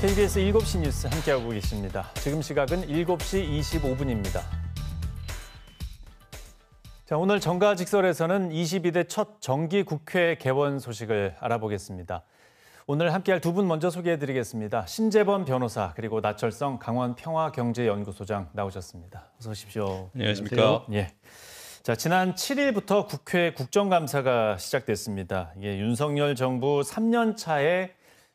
KBS 7시 뉴스 함께하고 계십니다. 지금 시각은 7시 25분입니다. 자, 오늘 정가직설에서는 22대 첫 정기 국회 개원 소식을 알아보겠습니다. 오늘 함께할 두 분 먼저 소개해드리겠습니다. 신재범 변호사 그리고 나철성 강원 평화경제연구소장 나오셨습니다. 어서 오십시오. 안녕하십니까? 예. 자, 지난 7일부터 국회 국정감사가 시작됐습니다. 이게 윤석열 정부 3년 차에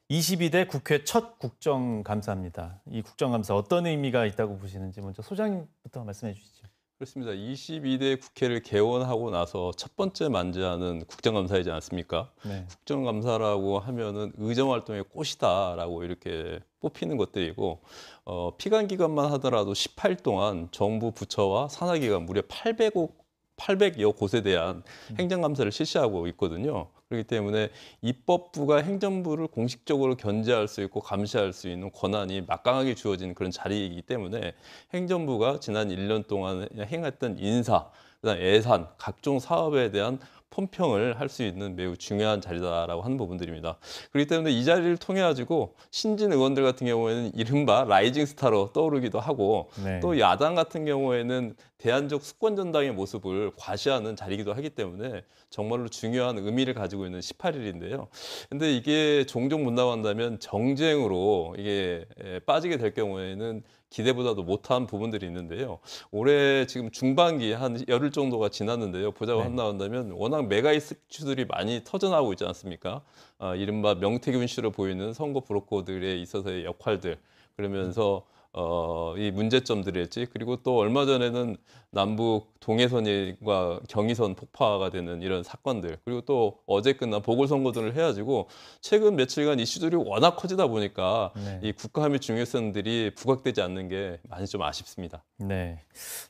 22대 국회 첫 국정감사입니다. 이 국정감사 어떤 의미가 있다고 보시는지 먼저 소장님부터 말씀해 주시죠. 그렇습니다. 22대 국회를 개원하고 나서 첫 번째 만지하는 국정감사이지 않습니까? 네. 국정감사라고 하면은 의정활동의 꽃이다라고 이렇게 뽑히는 것들이고 어, 피감 기간만 하더라도 18일 동안 정부 부처와 산하기관 무려 800억 800여 곳에 대한 행정감사를 실시하고 있거든요. 그렇기 때문에 입법부가 행정부를 공식적으로 견제할 수 있고 감시할 수 있는 권한이 막강하게 주어진 그런 자리이기 때문에 행정부가 지난 1년 동안 행했던 인사, 그다음 예산, 각종 사업에 대한 품평을 할 수 있는 매우 중요한 자리다라고 하는 부분들입니다. 그렇기 때문에 이 자리를 통해 가지고 신진 의원들 같은 경우에는 이른바 라이징 스타로 떠오르기도 하고 네. 또 야당 같은 경우에는 대안적 수권 전당의 모습을 과시하는 자리이기도 하기 때문에 정말로 중요한 의미를 가지고 있는 18일인데요. 근데 이게 종종 문담한다면 정쟁으로 이게 에, 빠지게 될 경우에는 기대보다도 못한 부분들이 있는데요. 올해 지금 중반기 한 열흘 정도가 지났는데요. 보자고 네. 한다면 워낙 메가 이슈들이 많이 터져나오고 있지 않습니까? 아, 이른바 명태균 씨로 보이는 선거 브로커들에 있어서의 역할들 그러면서 어, 이 문제점들이었지. 그리고 또 얼마 전에는 남북 동해선과 경의선 폭파가 되는 이런 사건들. 그리고 또 어제 끝난 보궐선거들을 해가지고 최근 며칠간 이슈들이 워낙 커지다 보니까 네. 이 국가함의 중요성들이 부각되지 않는 게 많이 좀 아쉽습니다. 네.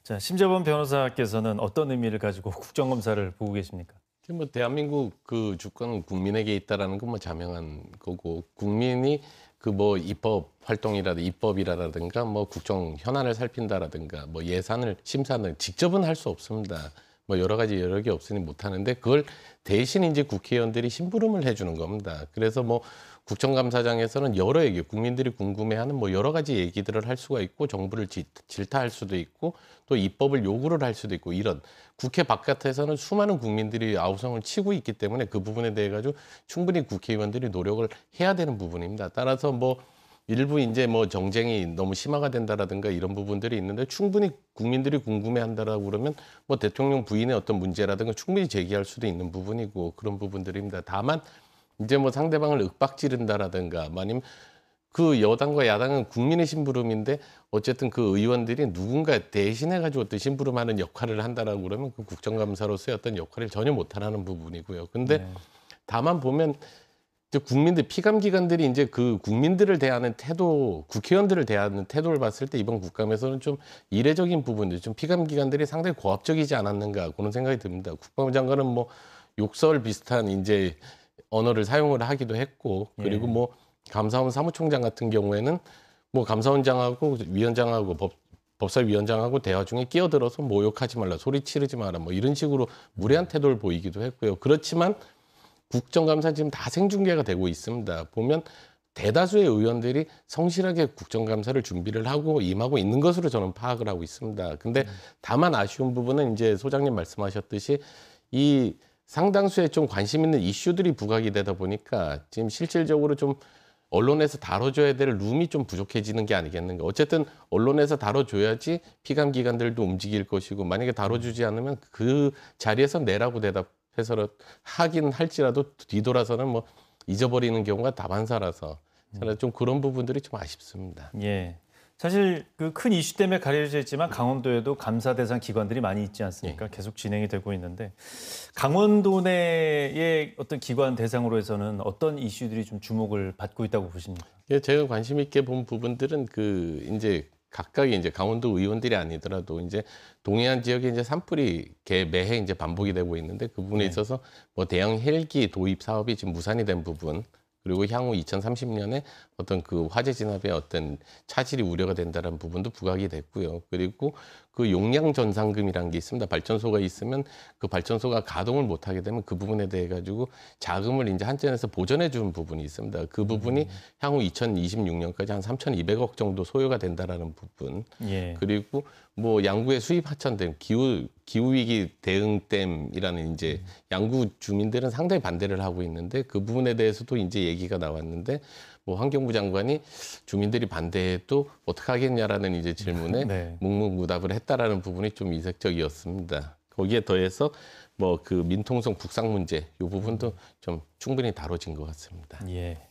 자, 심재범 변호사께서는 어떤 의미를 가지고 국정감사를 보고 계십니까? 뭐 대한민국 그 주권은 국민에게 있다라는 건 뭐 자명한 거고 국민이 그 뭐 입법 활동이라든 입법이라든가 뭐 국정 현안을 살핀다라든가 뭐 예산을 심사하는 직접은 할 수 없습니다. 뭐 여러 가지 여력이 없으니 못 하는데 그걸 대신 이제 국회의원들이 심부름을 해주는 겁니다. 그래서 뭐 국정감사장에서는 여러 얘기, 국민들이 궁금해하는 뭐 여러 가지 얘기들을 할 수가 있고 정부를 지- 질타할 수도 있고 또 입법을 요구를 할 수도 있고 이런 국회 바깥에서는 수많은 국민들이 아우성을 치고 있기 때문에 그 부분에 대해 가지고 충분히 국회의원들이 노력을 해야 되는 부분입니다. 따라서 뭐 일부 이제 뭐 정쟁이 너무 심화가 된다라든가 이런 부분들이 있는데 충분히 국민들이 궁금해한다라고 그러면 뭐 대통령 부인의 어떤 문제라든가 충분히 제기할 수도 있는 부분이고 그런 부분들입니다. 다만 이제 뭐 상대방을 윽박지른다라든가 뭐 아니면 그 여당과 야당은 국민의 심부름인데 어쨌든 그 의원들이 누군가 대신해 가지고 어떤 심부름하는 역할을 한다라고 그러면 그 국정감사로서의 어떤 역할을 전혀 못하는 부분이고요. 근데 네. 다만 보면 이제 국민들 피감 기관들이 이제 그 국민들을 대하는 태도, 국회의원들을 대하는 태도를 봤을 때 이번 국감에서는 좀 이례적인 부분들, 좀 피감 기관들이 상당히 고압적이지 않았는가 그런 생각이 듭니다. 국방부 장관은 뭐 욕설 비슷한 이제 언어를 사용을 하기도 했고 그리고 예. 뭐 감사원 사무총장 같은 경우에는 뭐 감사원장하고 위원장하고 법 법사위원장하고 대화 중에 끼어들어서 모욕하지 말라, 소리 치르지 마라, 뭐 이런 식으로 무례한 태도를 보이기도 했고요. 그렇지만 국정감사 지금 다 생중계가 되고 있습니다. 보면 대다수의 의원들이 성실하게 국정감사를 준비를 하고 임하고 있는 것으로 저는 파악을 하고 있습니다. 근데 다만 아쉬운 부분은 이제 소장님 말씀하셨듯이 이 상당수의 좀 관심 있는 이슈들이 부각이 되다 보니까 지금 실질적으로 좀 언론에서 다뤄줘야 될 룸이 좀 부족해지는 게 아니겠는가. 어쨌든 언론에서 다뤄줘야지 피감 기관들도 움직일 것이고 만약에 다뤄주지 않으면 그 자리에서 내라고 대답 해서 하긴 할지라도 뒤돌아서는 뭐 잊어버리는 경우가 다반사라서 저는 좀 그런 부분들이 좀 아쉽습니다. 예. 사실 그 큰 이슈 때문에 가려져 있지만 강원도에도 감사 대상 기관들이 많이 있지 않습니까? 계속 진행이 되고 있는데 강원도 내의 어떤 기관 대상으로 해서는 어떤 이슈들이 좀 주목을 받고 있다고 보십니까? 예, 제가 관심 있게 본 부분들은 그 이제 각각의 이제 강원도 의원들이 아니더라도 이제 동해안 지역에 이제 산불이 개 매해 이제 반복이 되고 있는데 그 부분에 네. 있어서 뭐 대형 헬기 도입 사업이 지금 무산이 된 부분 그리고 향후 2030년에 어떤 그 화재 진압의 어떤 차질이 우려가 된다는 부분도 부각이 됐고요. 그리고 그 용량 전상금이라는 게 있습니다. 발전소가 있으면 그 발전소가 가동을 못 하게 되면 그 부분에 대해 가지고 자금을 이제 한전에서 보전해 주는 부분이 있습니다. 그 부분이 향후 2026년까지 한 3,200억 정도 소요가 된다라는 부분. 예. 그리고 뭐 양구의 수입 하천댐 기후 기후 위기 대응댐이라는 이제 양구 주민들은 상당히 반대를 하고 있는데 그 부분에 대해서도 이제 얘기가 나왔는데 뭐 환경부 장관이 주민들이 반대해도 어떻게 하겠냐라는 이제 질문에 네. 묵묵무답을 했다라는 부분이 좀 이색적이었습니다. 거기에 더해서 뭐 그 민통성 북상 문제 이 부분도 좀 충분히 다뤄진 것 같습니다. 예.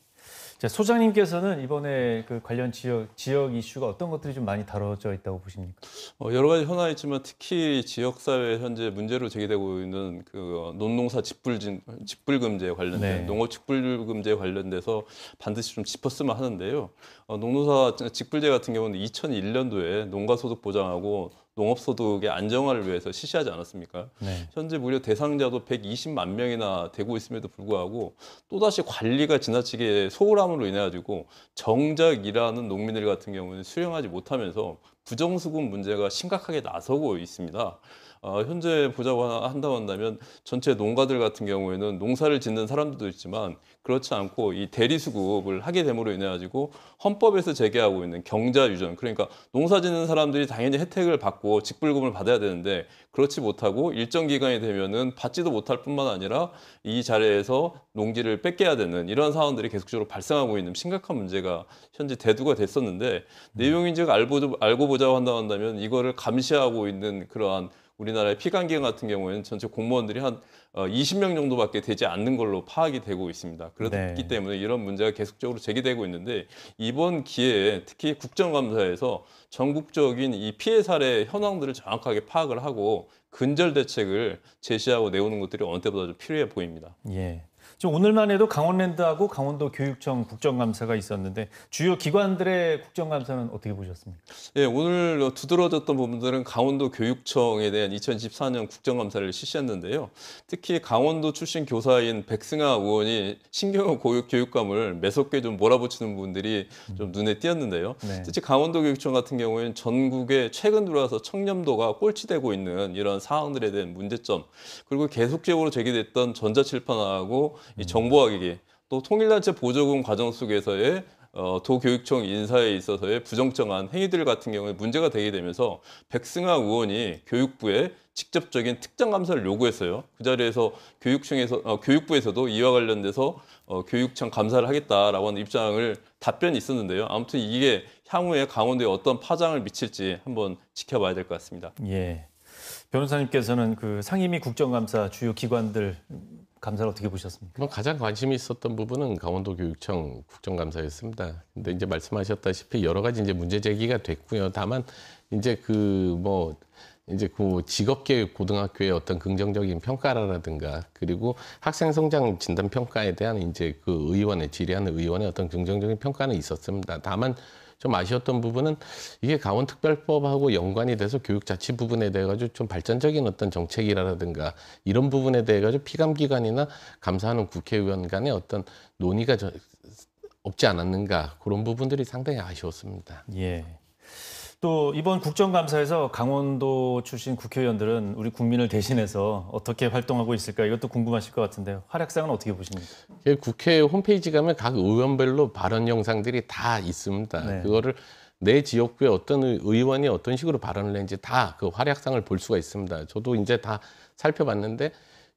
자, 소장님께서는 이번에 그 관련 지역 지역 이슈가 어떤 것들이 좀 많이 다뤄져 있다고 보십니까? 어, 여러 가지 현안이 있지만 특히 지역 사회 현재 문제로 제기되고 있는 그 논농사 직불진, 직불금제 관련된 네. 농업 직불금제 관련돼서 반드시 좀 짚었으면 하는데요. 어, 농농사 직불제 같은 경우는 2001년도에 농가소득 보장하고 농업소득의 안정화를 위해서 실시하지 않았습니까? 네. 현재 무려 대상자도 120만 명이나 되고 있음에도 불구하고 또다시 관리가 지나치게 소홀함으로 인해 가지고 정작 일하는 농민들 같은 경우는 수령하지 못하면서 부정수급 문제가 심각하게 나서고 있습니다. 어, 현재 보자고 하- 한다고 한다면 전체 농가들 같은 경우에는 농사를 짓는 사람들도 있지만 그렇지 않고 이 대리 수급을 하게 됨으로 인해 가지고 헌법에서 제기하고 있는 경자 유전 그러니까 농사 짓는 사람들이 당연히 혜택을 받고 직불금을 받아야 되는데 그렇지 못하고 일정 기간이 되면은 받지도 못할 뿐만 아니라 이 자리에서 농지를 뺏겨야 되는 이런 상황들이 계속적으로 발생하고 있는 심각한 문제가 현재 대두가 됐었는데 내용인지가 알고, 알고 보자고 한다고 한다면 이거를 감시하고 있는 그러한 우리나라의 피감기관 같은 경우에는 전체 공무원들이 한 어, 20명 정도밖에 되지 않는 걸로 파악이 되고 있습니다. 그렇기 네. 때문에 이런 문제가 계속적으로 제기되고 있는데 이번 기회에 특히 국정감사에서 전국적인 이 피해 사례 현황들을 정확하게 파악을 하고 근절 대책을 제시하고 내오는 것들이 어느 때보다 좀 필요해 보입니다. 예. 지금 오늘만 해도 강원랜드하고 강원도 교육청 국정감사가 있었는데 주요 기관들의 국정감사는 어떻게 보셨습니까? 예, 오늘 두드러졌던 부분들은 강원도 교육청에 대한 2024년 국정감사를 실시했는데요. 특히 강원도 출신 교사인 백승아 의원이 신경호 교육감을 매섭게 좀 몰아붙이는 부분들이 좀 눈에 띄었는데요. 네. 특히 강원도 교육청 같은 경우에는 전국에 최근 들어와서 청렴도가 꼴찌되고 있는 이런 상황들에 대한 문제점 그리고 계속적으로 제기됐던 전자칠판하고 이 정보화기기 또 통일단체 보조금 과정 속에서의 어, 도교육청 인사에 있어서의 부정정한 행위들 같은 경우에 문제가 되게 되면서 백승아 의원이 교육부에 직접적인 특정 감사를 요구했어요. 그 자리에서 교육청에서 어, 교육부에서도 이와 관련돼서 어, 교육청 감사를 하겠다라고 하는 입장을 답변이 있었는데요. 아무튼 이게 향후에 강원도에 어떤 파장을 미칠지 한번 지켜봐야 될 것 같습니다. 예. 변호사님께서는 그 상임위 국정감사 주요 기관들 감사를 어떻게 보셨습니까? 뭐 가장 관심이 있었던 부분은 강원도 교육청 국정감사였습니다. 근데 이제 말씀하셨다시피 여러 가지 이제 문제 제기가 됐고요. 다만 이제 그뭐 이제 그 직업계획 고등학교의 어떤 긍정적인 평가라든가 그리고 학생 성장 진단 평가에 대한 이제 그 의원의 질의하는 의원의 어떤 긍정적인 평가는 있었습니다. 다만 좀 아쉬웠던 부분은 이게 강원특별법하고 연관이 돼서 교육자치 부분에 대해 가지고 좀 발전적인 어떤 정책이라든가 이런 부분에 대해 가지고 피감기관이나 감사하는 국회의원 간의 어떤 논의가 저- 없지 않았는가 그런 부분들이 상당히 아쉬웠습니다. 예. 또 이번 국정감사에서 강원도 출신 국회의원들은 우리 국민을 대신해서 어떻게 활동하고 있을까 이것도 궁금하실 것 같은데요. 활약상은 어떻게 보십니까? 그 국회 홈페이지 가면 각 의원별로 발언 영상들이 다 있습니다. 네. 그거를 내 지역구에 어떤 의- 의원이 어떤 식으로 발언을 했는지 다 그 활약상을 볼 수가 있습니다. 저도 이제 다 살펴봤는데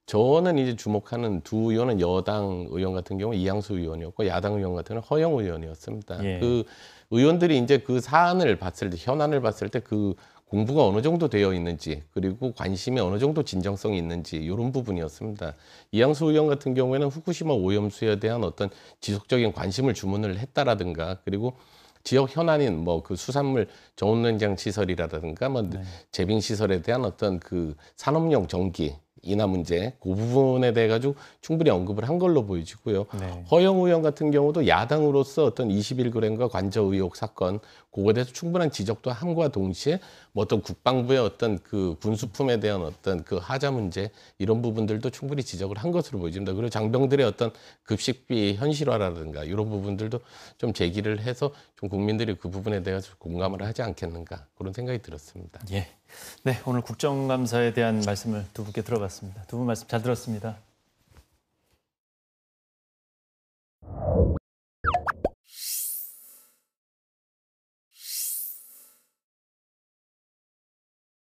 저는 이제 주목하는 두 의원은 여당 의원 같은 경우 이양수 의원이었고 야당 의원 같은 경우는 허영 의원이었습니다. 예. 그 의원들이 이제 그 사안을 봤을 때 현안을 봤을 때 그 공부가 어느 정도 되어 있는지 그리고 관심이 어느 정도 진정성이 있는지 이런 부분이었습니다. 이양수 의원 같은 경우에는 후쿠시마 오염수에 대한 어떤 지속적인 관심을 주문을 했다라든가 그리고 지역 현안인 뭐 그 수산물 저온냉장 시설이라든가 뭐 재빙 시설에 대한 어떤 그 산업용 전기 인하 문제 그 부분에 대해 가지고 충분히 언급을 한 걸로 보여지고요. 네. 허영 의원 같은 경우도 야당으로서 어떤 21g과 관저 의혹 사건 그거에 대해서 충분한 지적도 함과 동시에 뭐 어떤 국방부의 어떤 그 군수품에 대한 어떤 그 하자 문제 이런 부분들도 충분히 지적을 한 것으로 보여집니다. 그리고 장병들의 어떤 급식비 현실화라든가 이런 부분들도 좀 제기를 해서 좀 국민들이 그 부분에 대해서 공감을 하지 않겠는가 그런 생각이 들었습니다. 예. 네, 오늘 국정감사에 대한 말씀을 두 분께 들어봤습니다. 두 분 말씀 잘 들었습니다.